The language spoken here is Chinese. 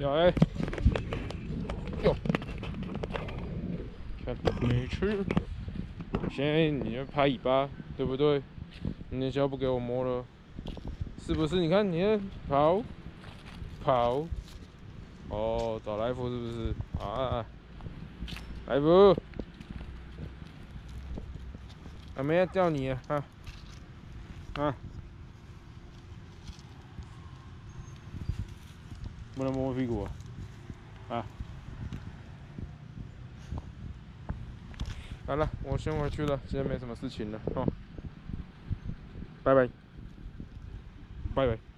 要哎，哟，看没吃，现在你要拍尾巴，对不对？你的脚不给我摸了，是不是？你看你跑跑，哦，找来福是不是？啊，来福，还没叫你啊，啊。不不能摸摸屁股啊！啊！好了，我先回去了，现在没什么事情了，哦，拜拜，拜拜。